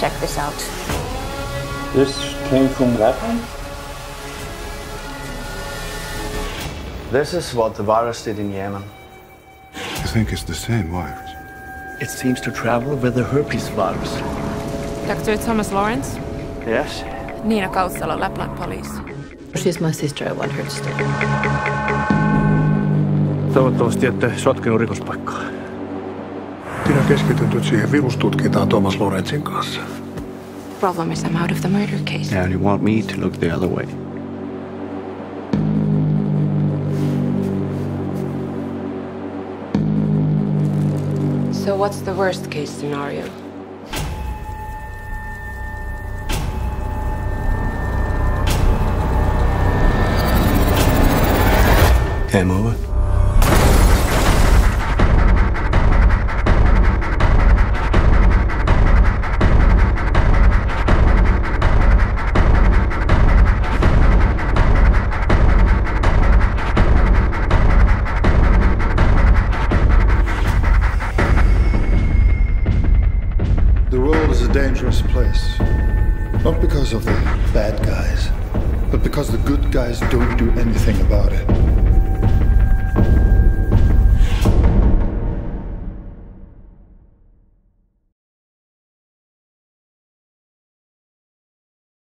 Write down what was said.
this out. This came from Lapland? This is what the virus did in Yemen. I think it's the same virus. It seems to travel with the herpes virus. Dr. Thomas Lorenz? Yes? Nina Kautsalo, Lapland Police. She's my sister. I want her to stay. Toivottavasti ette sotkenut rikospaikkaa. Minä keskityn nyt siihen virustutkintaan Thomas Lorenzin kanssa. Problem is I'm out of the murder case. And you want me to look the other way. So what's the worst case scenario? Game over. The world is a dangerous place. Not because of the bad guys, but because the good guys don't do anything about it.